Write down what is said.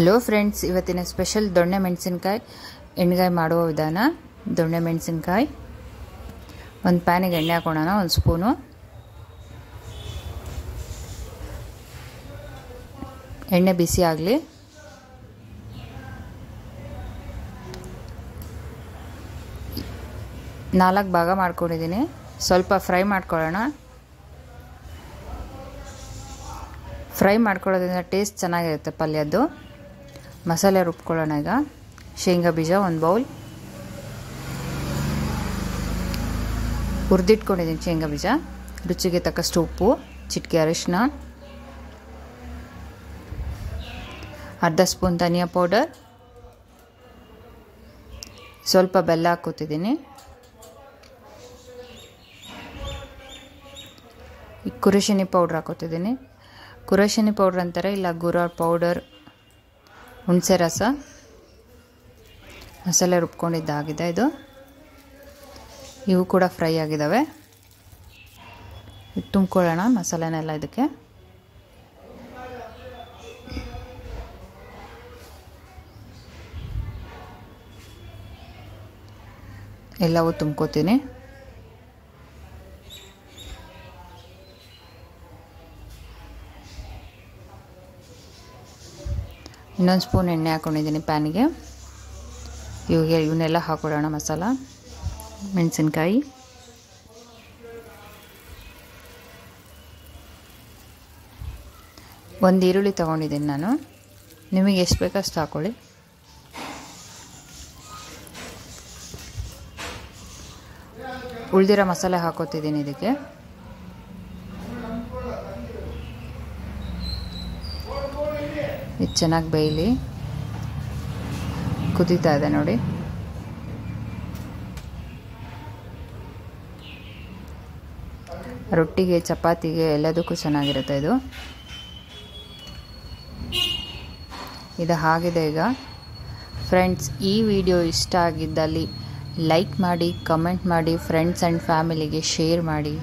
Hello friends, ಇವತ್ತಿನ special ದೊಣ್ಣೆ ಮೆಣಸಿನ್ಕಾಯಿ ಎಣ್ಣೆಗಾಯಿ ಮಾಡುವ ವಿಧಾನ. ದೊಣ್ಣೆ ಮೆಣಸಿನ್ಕಾಯಿ. ಒಂದು ಪ್ಯಾನಿಗೆ ಎಣ್ಣೆ ಹಾಕೋಣ ಒಂದು ಸ್ಪೂನು. ಎಣ್ಣೆ ಬಿಸಿ ಆಗಲಿ. ನಾಲ್ಕು ಭಾಗ ಮಾಡ್ಕೊಂಡಿದ್ದೀನಿ ಸ್ವಲ್ಪ ಫ್ರೈ ಮಾಡ್ಕೊಳ್ಳೋಣ. ಫ್ರೈ ಮಾಡ್ಕೊಳ್ಳೋದ್ರಿಂದ ಟೇಸ್ಟ್ ಚೆನ್ನಾಗಿರುತ್ತೆ ಪಲ್ಯದ್ದು. ಮಸಾಲೆ ರುಬ್ಕೊಳ್ಳೋಣ ಈಗ. ಶೇಂಗಾ ಬೀಜ ಒಂದು ಬೌಲ್. ಹುರಿದಿಟ್ಕೊಂಡಿದ್ದೀನಿ ಶೇಂಗಾ ಬೀಜ. ರುಚಿಗೆ ತಕ್ಕಷ್ಟು ಉಪ್ಪು, ಚಿಟಿಕೆ ಅರಿಶಿನ ಅರ್ಧ ಸ್ಪೂನ್ ಧನಿಯಾ ಪೌಡರ್. ಸ್ವಲ್ಪ ಬೆಲ್ಲ ಹಾಕೋತಿದ್ದೀನಿ ಕುರುಶಿನಿ ಪೌಡ್ರ್ ಹಾಕೋತಿದ್ದೀನಿ ಕುರಶಿನಿ ಪೌಡ್ರ್ ಅಂತಾರೆ, ಇಲ್ಲ ಗುರಾರ್ ಪೌಡರ್. ಹುಣಸೆ ರಸ. ಮಸಾಲೆ ರುಬ್ಕೊಂಡಿದ್ದಾಗಿದೆ ಇದು. ಇವು ಕೂಡ ಫ್ರೈ ಆಗಿದ್ದಾವೆ ತುಂಬ್ಕೊಳ್ಳೋಣ ಮಸಾಲೆನೆಲ್ಲ ಇದಕ್ಕೆ. ಎಲ್ಲವೂ ತುಂಬ್ಕೋತೀನಿ. ಇನ್ನೊಂದು ಸ್ಪೂನ್ ಎಣ್ಣೆ ಹಾಕ್ಕೊಂಡಿದ್ದೀನಿ ಪ್ಯಾನಿಗೆ. ಇವಾಗ ಇವನ್ನೆಲ್ಲ ಹಾಕ್ಕೊಡೋಣ ಮಸಾಲ, ಮೆಣಸಿನ್ಕಾಯಿ. ಒಂದು ಈರುಳ್ಳಿ ತೊಗೊಂಡಿದ್ದೀನಿ ನಾನು. ನಿಮಗೆ ಎಷ್ಟು ಬೇಕಷ್ಟು ಹಾಕ್ಕೊಳ್ಳಿ ಉಳಿದಿರೋ ಮಸಾಲೆ ಹಾಕೋತಿದ್ದೀನಿ ಇದಕ್ಕೆ. ಇದು ಚೆನ್ನಾಗಿ ಬೇಯಲಿ. ಕುದೀತಾ ಇದೆ ನೋಡಿ. ರೊಟ್ಟಿಗೆ, ಚಪಾತಿಗೆ ಎಲ್ಲದಕ್ಕೂ ಚೆನ್ನಾಗಿರುತ್ತೆ ಇದು. ಇದು ಆಗಿದೆ ಈಗ. ಫ್ರೆಂಡ್ಸ್ ಈ ವಿಡಿಯೋ ಇಷ್ಟ ಆಗಿದ್ದಲ್ಲಿ ಲೈಕ್ ಮಾಡಿ, ಕಮೆಂಟ್ ಮಾಡಿ ಫ್ರೆಂಡ್ಸ್ ಆ್ಯಂಡ್ ಫ್ಯಾಮಿಲಿಗೆ ಶೇರ್ ಮಾಡಿ.